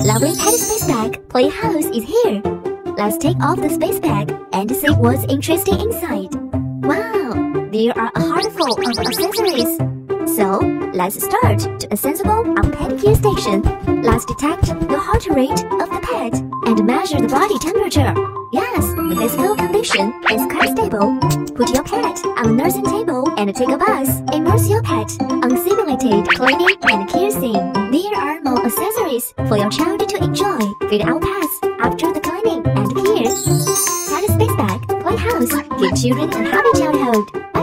Lovely Pet Space Bag Playhouse is here. Let's take off the space bag and see what's interesting inside. Wow, there are a heart full of accessories. So, let's start to assemble our pet care station. Let's detect the heart rate of the pet and measure the body temperature. Yes, the physical condition is quite stable. Put your pet on the nursing table and take a bath. Immerse your pet on simulated cleaning and care scene. Accessories for your child to enjoy. Feed out pets after the cleaning and care. Pet Space Bag Playhouse. Give children a happy